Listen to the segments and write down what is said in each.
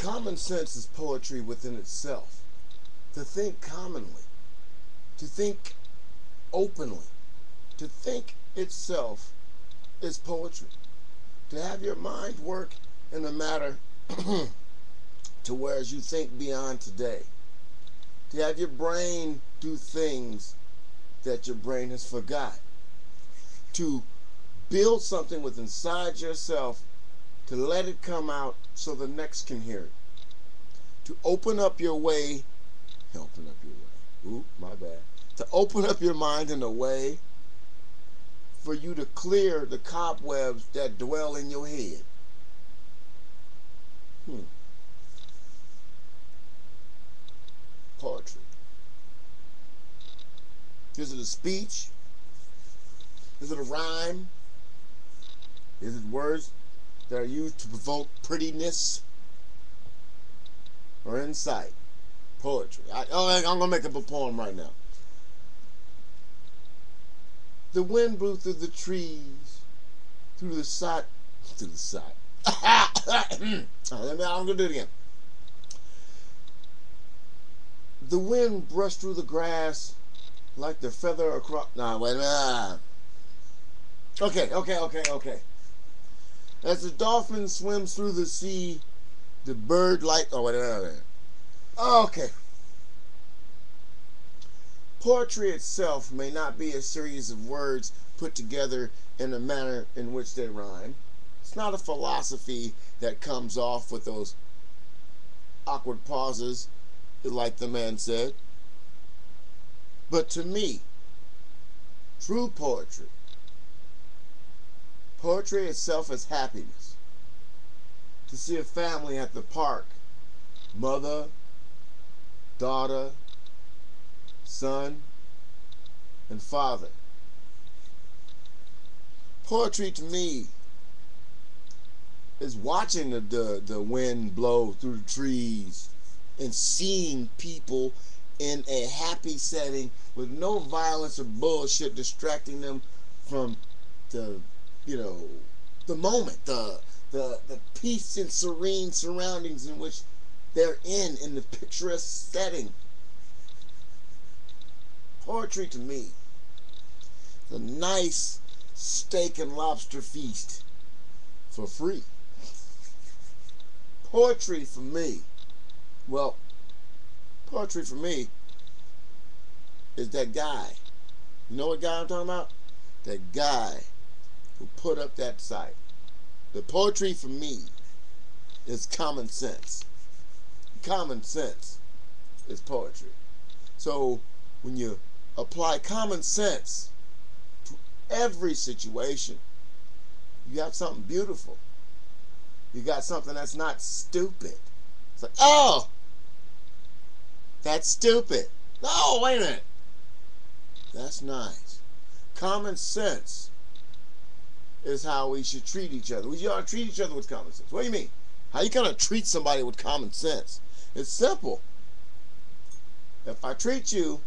Common sense is poetry within itself. To think commonly, to think openly, to think itself is poetry. To have your mind work in a matter to whereas you think beyond today. To have your brain do things that your brain has forgot. To build something with inside yourself to let it come out so the next can hear it. To open up your way, open up your way. Ooh, my bad. To open up your mind in a way for you to clear the cobwebs that dwell in your head. Hmm. Poetry. Is it a speech? Is it a rhyme? Is it words that are used to provoke prettiness or insight? Poetry. I, oh, I'm going to make up a poem right now. The wind blew through the trees, through the side, through the side. I'm going to do it again. The wind brushed through the grass like the feather across. Nah, wait a minute. Okay, okay, okay, okay. As the dolphin swims through the sea, the bird like. Oh, wait a. Oh, okay. Poetry itself may not be a series of words put together in a manner in which they rhyme. It's not a philosophy that comes off with those awkward pauses, like the man said. But to me, true poetry, poetry itself is happiness. To see a family at the park, mother, daughter, son, and father. Poetry to me is watching the, the, the wind blow through the trees and seeing people in a happy setting with no violence or bullshit distracting them from the, you know, the moment, the the the peace and serene surroundings in which they're in in the picturesque setting. Poetry to me, the nice steak and lobster feast for free. Poetry for me, well, poetry for me is that guy. You know what guy I'm talking about? That guy put up that site. The poetry for me is common sense. Common sense is poetry. So when you apply common sense to every situation, you got something beautiful. You got something that's not stupid. It's like, oh, that's stupid. No, wait a minute. That's nice. Common sense is how we should treat each other. We ought to treat each other with common sense. What do you mean? How you gonna treat somebody with common sense? It's simple. If I treat you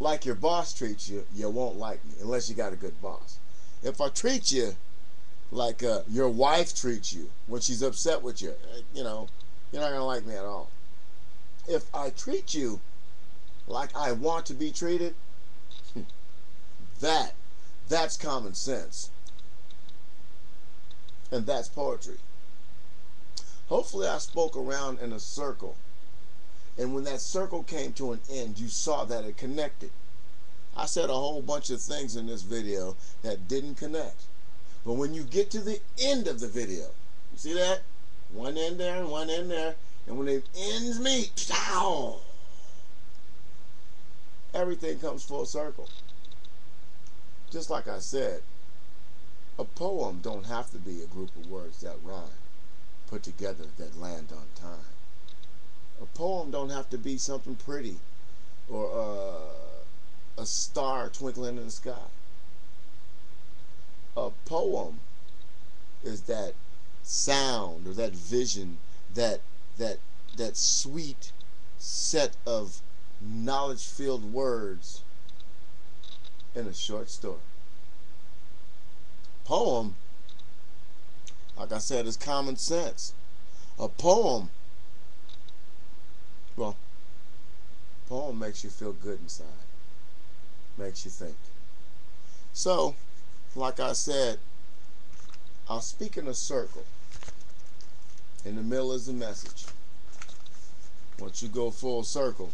like your boss treats you, you won't like me unless you got a good boss. If I treat you like uh, your wife treats you when she's upset with you, eh, you know, you're not gonna like me at all. If I treat you like I want to be treated, that, that's common sense. And that's poetry. Hopefully I spoke around in a circle. And when that circle came to an end, you saw that it connected. I said a whole bunch of things in this video that didn't connect. But when you get to the end of the video, you see that? One end there and one end there. And when the ends meet, everything comes full circle. Just like I said, a poem don't have to be a group of words that rhyme, put together that land on time. A poem don't have to be something pretty or uh, a star twinkling in the sky. A poem is that sound or that vision, that that that sweet set of knowledge-filled words in a short story. Poem, like I said, is common sense. A poem Well, poem makes you feel good inside. Makes you think. So, like I said, I'll speak in a circle. In the middle is the message. Once you go full circle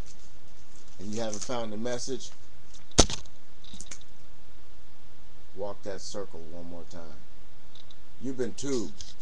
and you haven't found the message, walk that circle one more time. You've been tubed.